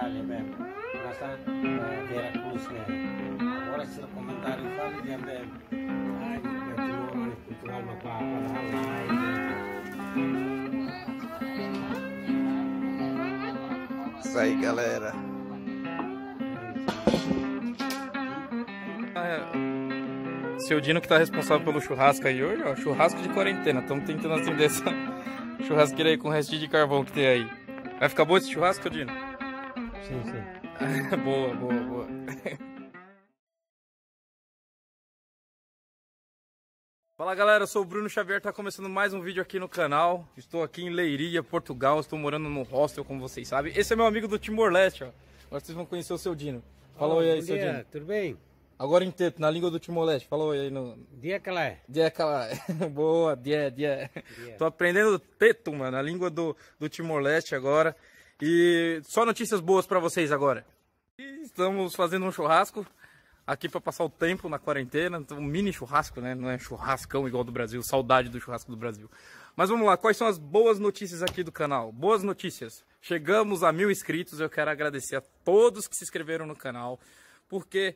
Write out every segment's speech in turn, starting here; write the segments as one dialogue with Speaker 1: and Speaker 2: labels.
Speaker 1: Itália, bem, nessa uh, Veracruz, né? Agora se o comentário fala de bem, ai, eu tenho cultural na para
Speaker 2: Isso aí, galera. Seu Dino que tá responsável pelo churrasco aí hoje, ó. Churrasco de quarentena. Estamos tentando acender essa churrasqueira aí com o restinho de carvão que tem aí. Vai ficar bom esse churrasco, Dino?
Speaker 1: Sim, sim.
Speaker 2: boa, boa, boa. Fala galera, eu sou o Bruno Xavier, tá começando mais um vídeo aqui no canal. Estou aqui em Leiria, Portugal, estou morando no hostel, como vocês sabem. Esse é meu amigo do Timor-Leste, ó. Agora vocês vão conhecer o seu Dino. Fala oi aí, seu
Speaker 1: dia,
Speaker 2: Dino.
Speaker 1: tudo bem?
Speaker 2: Agora em teto, na língua do Timor-Leste. Fala oi aí no...
Speaker 1: Dia que lá é?
Speaker 2: Dia aquela... Boa, dia, dia.
Speaker 1: Dia.
Speaker 2: Tô aprendendo teto, mano, a língua do, do Timor-Leste agora. E só notícias boas pra vocês agora. E estamos fazendo um churrasco aqui pra passar o tempo na quarentena. Então, um mini churrasco, né? Não é churrascão igual do Brasil. Saudade do churrasco do Brasil. Mas vamos lá, quais são as boas notícias aqui do canal? Boas notícias. Chegamos a mil inscritos. Eu quero agradecer a todos que se inscreveram no canal. Porque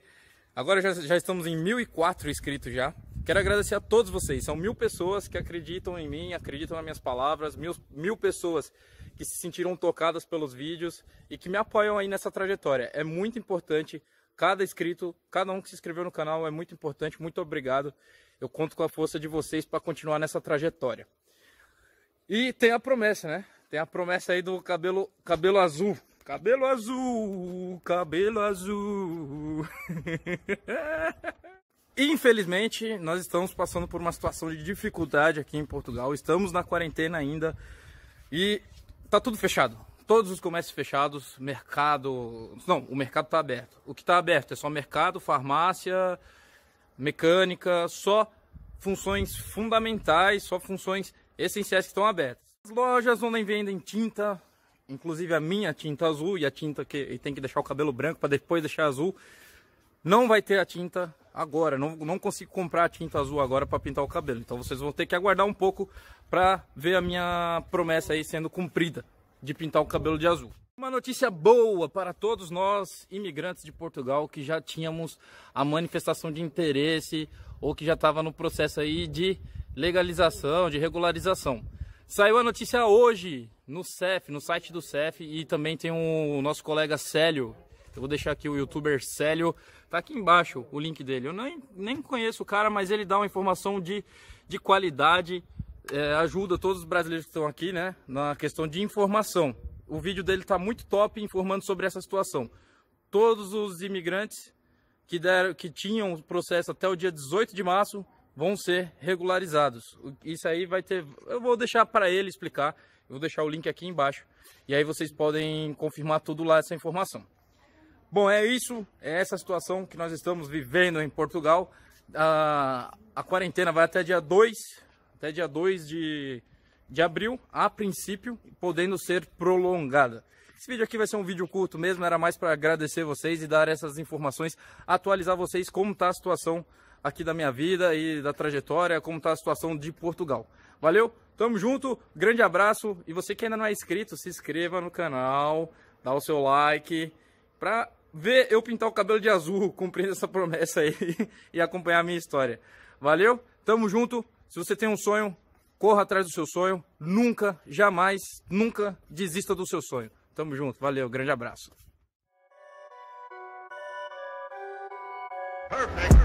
Speaker 2: agora já, já estamos em 1.004 inscritos já. Quero agradecer a todos vocês. São mil pessoas que acreditam em mim, acreditam nas minhas palavras. Mil, mil pessoas que se sentiram tocadas pelos vídeos e que me apoiam aí nessa trajetória. É muito importante. Cada inscrito, cada um que se inscreveu no canal é muito importante. Muito obrigado. Eu conto com a força de vocês para continuar nessa trajetória. E tem a promessa, né? Tem a promessa aí do cabelo, cabelo azul. Cabelo azul, cabelo azul. Infelizmente, nós estamos passando por uma situação de dificuldade aqui em Portugal. Estamos na quarentena ainda e tá tudo fechado. Todos os comércios fechados, mercado. Não, o mercado está aberto. O que está aberto é só mercado, farmácia, mecânica, só funções fundamentais, só funções essenciais que estão abertas. As lojas onde vendem tinta, inclusive a minha tinta azul e a tinta que tem que deixar o cabelo branco para depois deixar azul, não vai ter a tinta agora. Não, não consigo comprar a tinta azul agora para pintar o cabelo. Então vocês vão ter que aguardar um pouco para ver a minha promessa aí sendo cumprida de pintar o cabelo de azul. Uma notícia boa para todos nós imigrantes de Portugal que já tínhamos a manifestação de interesse ou que já estava no processo aí de legalização, de regularização. Saiu a notícia hoje no CEF, no site do CEF e também tem o nosso colega Célio. Eu vou deixar aqui o youtuber Célio, tá aqui embaixo o link dele. Eu nem, nem conheço o cara, mas ele dá uma informação de, de qualidade é, ajuda todos os brasileiros que estão aqui, né, na questão de informação. O vídeo dele está muito top informando sobre essa situação. Todos os imigrantes que, deram, que tinham o processo até o dia 18 de março vão ser regularizados. Isso aí vai ter. Eu vou deixar para ele explicar. Eu vou deixar o link aqui embaixo. E aí vocês podem confirmar tudo lá essa informação. Bom, é isso. É essa situação que nós estamos vivendo em Portugal. A, a quarentena vai até dia 2 até dia 2 de, de abril, a princípio, podendo ser prolongada. Esse vídeo aqui vai ser um vídeo curto mesmo, era mais para agradecer vocês e dar essas informações, atualizar vocês como está a situação aqui da minha vida e da trajetória, como está a situação de Portugal. Valeu? Tamo junto, grande abraço e você que ainda não é inscrito, se inscreva no canal, dá o seu like para ver eu pintar o cabelo de azul, cumprindo essa promessa aí e acompanhar a minha história. Valeu? Tamo junto. Se você tem um sonho, corra atrás do seu sonho. Nunca, jamais, nunca desista do seu sonho. Tamo junto. Valeu. Grande abraço.
Speaker 3: Perfect.